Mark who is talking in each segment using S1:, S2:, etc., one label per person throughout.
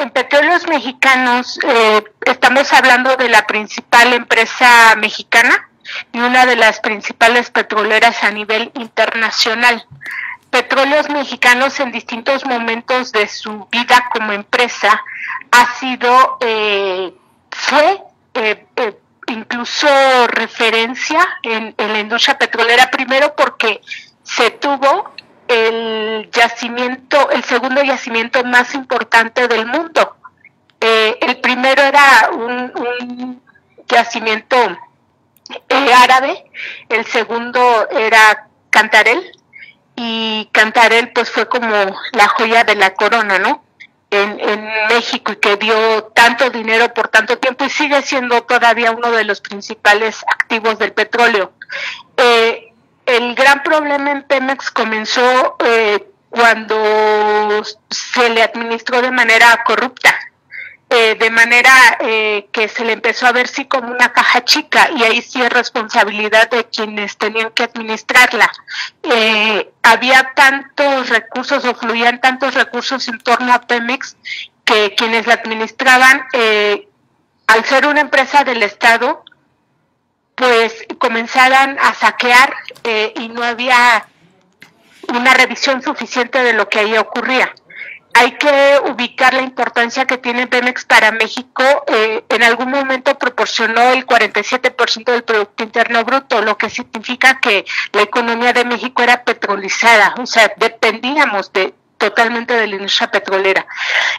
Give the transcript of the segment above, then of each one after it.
S1: en petróleos mexicanos eh, estamos hablando de la principal empresa mexicana y una de las principales petroleras a nivel internacional. Petróleos Mexicanos en distintos momentos de su vida como empresa ha sido, eh, fue eh, eh, incluso referencia en, en, la industria petrolera, primero porque se tuvo el yacimiento, el segundo yacimiento más importante del mundo. el primero era un, yacimiento árabe, el segundo era Cantarel, y Cantarel pues fue como la joya de la corona, ¿no? En, en, México y que dio tanto dinero por tanto tiempo y sigue siendo todavía uno de los principales activos del petróleo. Eh, el gran problema en Pemex comenzó eh, cuando se le administró de manera corrupta eh, de manera eh, que se le empezó a ver sí como una caja chica y ahí sí es responsabilidad de quienes tenían que administrarla. Eh, había tantos recursos o fluían tantos recursos en torno a Pemex que quienes la administraban, al ser una empresa del Estado, pues comenzaran a saquear eh, y no había una revisión suficiente de lo que ahí ocurría hay que ubicar la importancia que tiene Pemex para México. Eh, en algún momento proporcionó el 47% del Producto Interno Bruto, lo que significa que la economía de México era petrolizada, o sea, dependíamos de totalmente de la industria petrolera.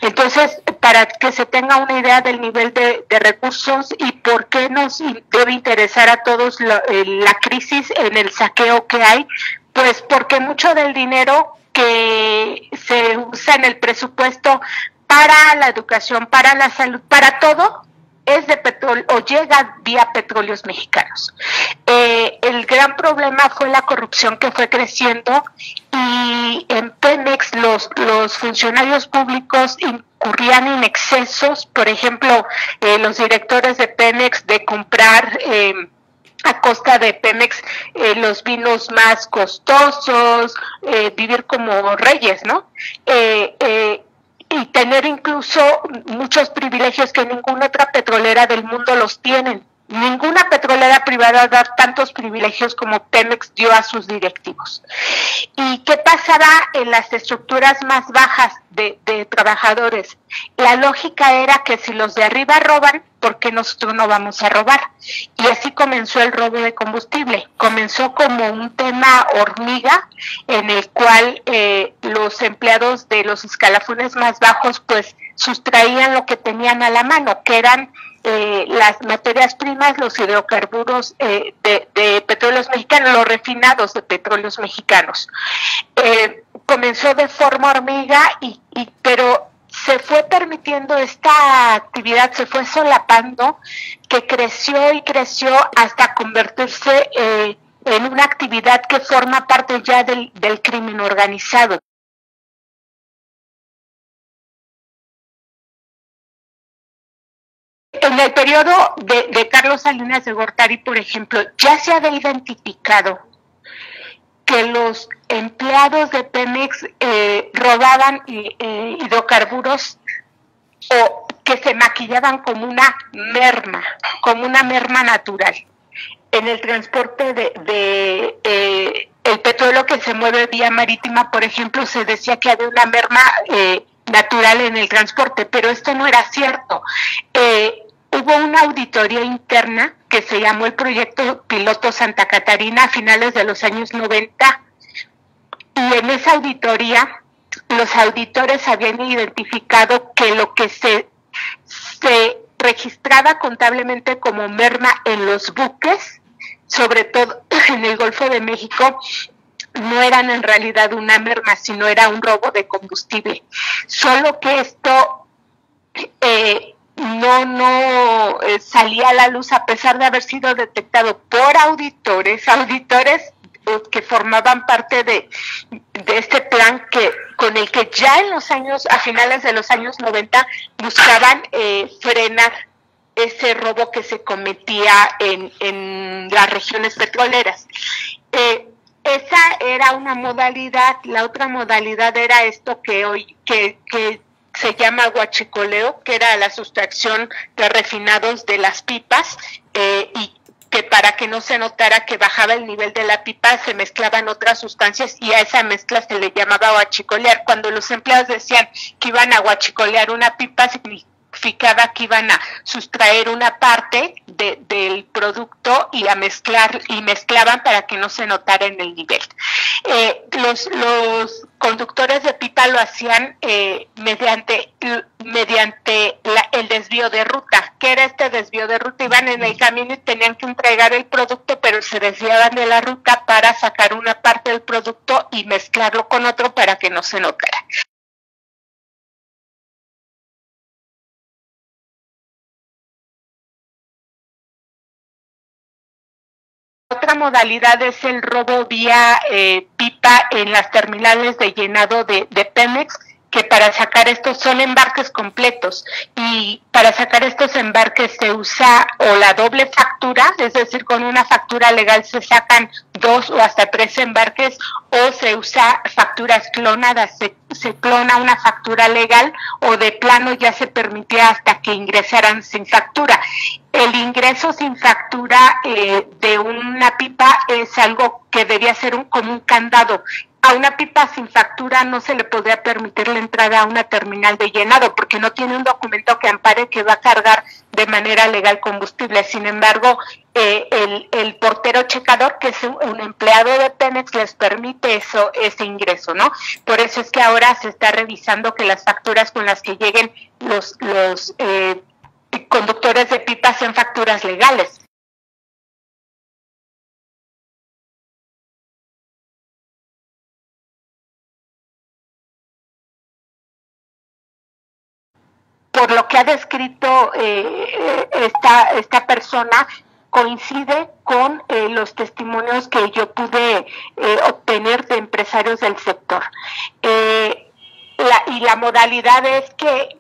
S1: Entonces, para que se tenga una idea del nivel de, recursos y por qué nos debe interesar a todos la, la crisis en el saqueo que hay, pues porque mucho del dinero que se usa en el presupuesto para la educación, para la salud, para todo, es de petróleo o llega vía petróleos mexicanos. Eh, el gran problema fue la corrupción que fue creciendo y en Pemex los, los funcionarios públicos incurrían en excesos, por ejemplo, eh, los directores de Pemex de comprar eh, a costa de Pemex eh, los vinos más costosos, eh, vivir como reyes, ¿no? Y tener incluso muchos privilegios que ninguna otra petrolera del mundo los tienen. Ninguna petrolera privada da tantos privilegios como Pemex dio a sus directivos. ¿Y qué pasará en las estructuras más bajas de, de trabajadores? La lógica era que si los de arriba roban, ¿por qué nosotros no vamos a robar? Y así comenzó el robo de combustible. Comenzó como un tema hormiga en el cual eh, los empleados de los escalafones más bajos pues sustraían lo que tenían a la mano, que eran eh, las materias primas, los hidrocarburos eh, de, de, petróleos mexicanos, los refinados de petróleos mexicanos. Eh, comenzó de forma hormiga, y, y, pero se fue permitiendo esta actividad, se fue solapando, que creció y creció hasta convertirse eh, en una actividad que forma parte ya del, del crimen organizado. El periodo de, Carlos Salinas de Gortari, por ejemplo, ya se había identificado que los empleados de Pemex eh, robaban eh, hidrocarburos o que se maquillaban como una merma, como una merma natural. En el transporte de, de eh, el petróleo que se mueve vía marítima, por ejemplo, se decía que había una merma eh, natural en el transporte, pero esto no era cierto. Eh, hubo una auditoría interna que se llamó el proyecto piloto Santa Catarina a finales de los años 90 y en esa auditoría los auditores habían identificado que lo que se, se registraba contablemente como merma en los buques, sobre todo en el Golfo de México, no eran en realidad una merma, sino era un robo de combustible. Solo que esto eh, no, no eh, salía a la luz a pesar de haber sido detectado por auditores, auditores que formaban parte de, de, este plan que con el que ya en los años, a finales de los años 90, buscaban eh, frenar ese robo que se cometía en, en las regiones petroleras. Eh, esa era una modalidad, la otra modalidad era esto que hoy, que, que se llama guachicoleo, que era la sustracción de refinados de las pipas eh, y que para que no se notara que bajaba el nivel de la pipa se mezclaban otras sustancias y a esa mezcla se le llamaba guachicolear. Cuando los empleados decían que iban a guachicolear una pipa, significaba que iban a sustraer una parte del producto y a mezclar y mezclaban para que no se notara en el nivel. Eh, los, conductores de pipa lo hacían eh, mediante mediante el desvío de ruta. ¿Qué era este desvío de ruta? Iban en el camino y tenían que entregar el producto, pero se desviaban de la ruta para sacar una parte del producto y mezclarlo con otro para que no se notara. Otra modalidad es el robo vía eh, pipa en las terminales de llenado de, de Pemex que para sacar estos son embarques completos y para sacar estos embarques se usa o la doble factura, es decir, con una factura legal se sacan dos o hasta tres embarques o se usa facturas clonadas, se, clona una factura legal o de plano ya se permitía hasta que ingresaran sin factura. El ingreso sin factura eh, de una pipa es algo que debía ser un, como un candado a una pipa sin factura no se le podría permitir la entrada a una terminal de llenado porque no tiene un documento que ampare que va a cargar de manera legal combustible. Sin embargo, eh, el, portero checador, que es un, empleado de Pemex, les permite eso, ese ingreso, ¿no? Por eso es que ahora se está revisando que las facturas con las que lleguen los, los eh, conductores de pipa sean facturas legales. Por lo que ha descrito eh, esta, esta persona, coincide con eh, los testimonios que yo pude eh, obtener de empresarios del sector. y la modalidad es que,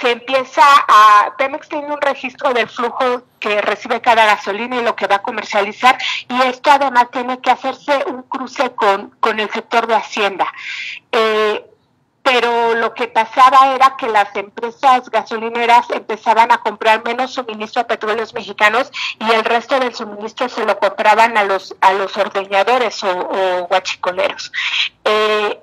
S1: se empieza a, Pemex tiene un registro del flujo que recibe cada gasolina y lo que va a comercializar y esto además tiene que hacerse un cruce con, con el sector de Hacienda pero lo que pasaba era que las empresas gasolineras empezaban a comprar menos suministro a petróleos mexicanos y el resto del suministro se lo compraban a los a los ordeñadores o, guachicoleros. Eh,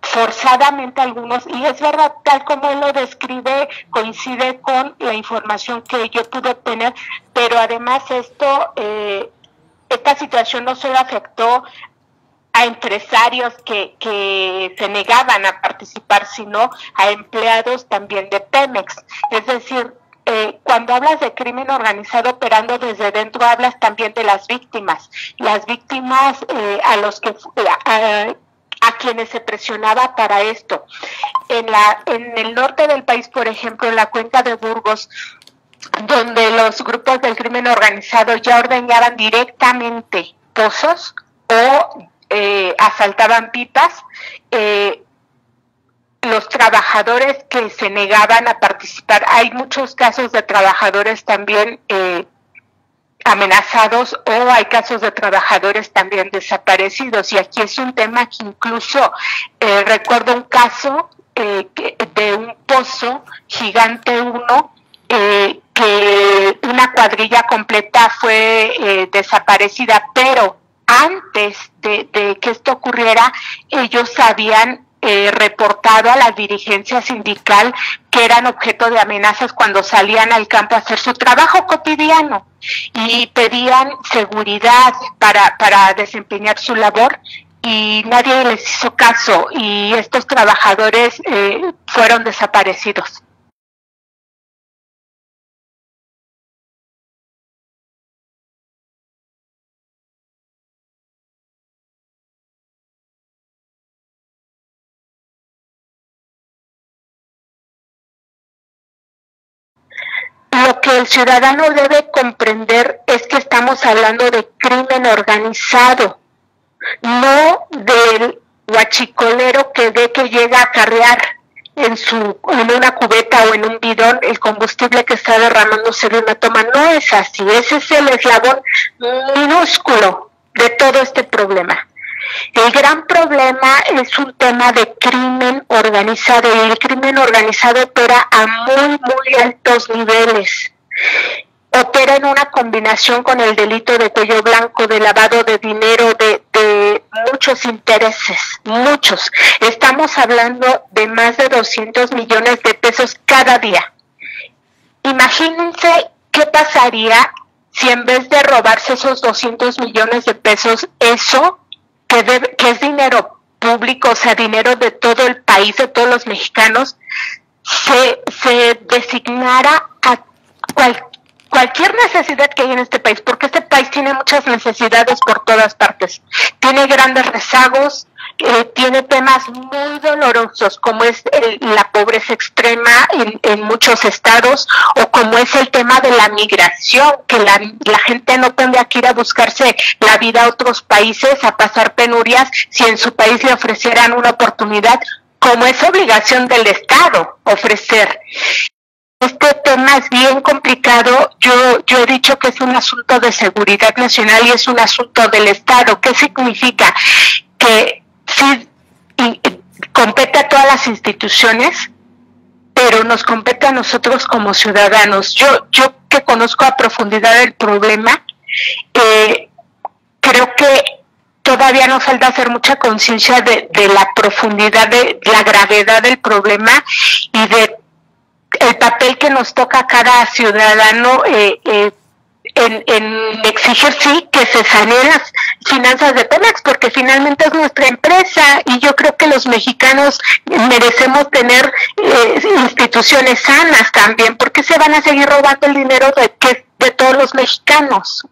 S1: forzadamente algunos, y es verdad, tal como él lo describe, coincide con la información que yo pude obtener, pero además esto, eh, esta situación no solo afectó a empresarios que, que se negaban a participar, sino a empleados también de Pemex. Es decir, eh, cuando hablas de crimen organizado operando desde dentro, hablas también de las víctimas. Las víctimas eh, a los que a, a, quienes se presionaba para esto. En la en el norte del país, por ejemplo, en la cuenca de Burgos, donde los grupos del crimen organizado ya ordenaban directamente pozos o eh, asaltaban pipas, eh, los trabajadores que se negaban a participar, hay muchos casos de trabajadores también eh, amenazados o hay casos de trabajadores también desaparecidos. Y aquí es un tema que incluso recuerdo un caso de un pozo gigante uno que una cuadrilla completa fue desaparecida pero antes de, que esto ocurriera, ellos habían eh, reportado a la dirigencia sindical que eran objeto de amenazas cuando salían al campo a hacer su trabajo cotidiano y pedían seguridad para, para desempeñar su labor y nadie les hizo caso y estos trabajadores eh, fueron desaparecidos. Que el ciudadano debe comprender es que estamos hablando de crimen organizado, no del guachicolero que ve que llega a carrear en su en una cubeta o en un bidón el combustible que está derramándose de una toma. No es así, ese es el eslabón minúsculo de todo este problema. El gran problema es un tema de crimen organizado y el crimen organizado opera a muy, muy altos niveles. Opera en una combinación con el delito de cuello blanco, de lavado de dinero, de, muchos intereses, muchos. Estamos hablando de más de 200 millones de pesos cada día. Imagínense qué pasaría si en vez de robarse esos 200 millones de pesos, eso que, que es dinero público, o sea, dinero de todo el país, de todos los mexicanos, se designara a cualquier necesidad que hay en este país, porque este país tiene muchas necesidades por todas partes. Tiene grandes rezagos, eh, tiene temas muy dolorosos como es la pobreza extrema en, muchos estados o como es el tema de la migración, que la, la gente no tendría que ir a buscarse la vida a otros países a pasar penurias si en su país le ofrecieran una oportunidad como es obligación del Estado ofrecer. Este tema es bien complicado. Yo, yo he dicho que es un asunto de seguridad nacional y es un asunto del Estado. ¿Qué significa? Que sí compete a todas las instituciones, pero nos compete a nosotros como ciudadanos. Yo, yo que conozco a profundidad el problema, eh, creo que todavía nos falta hacer mucha conciencia de, de, la profundidad, de la gravedad del problema y de el papel que nos toca a cada ciudadano eh, eh, en, en, exigir sí que se saneen las finanzas de Pemex porque finalmente es nuestra empresa y yo creo que los mexicanos merecemos tener eh, instituciones sanas también porque se van a seguir robando el dinero de que de todos los mexicanos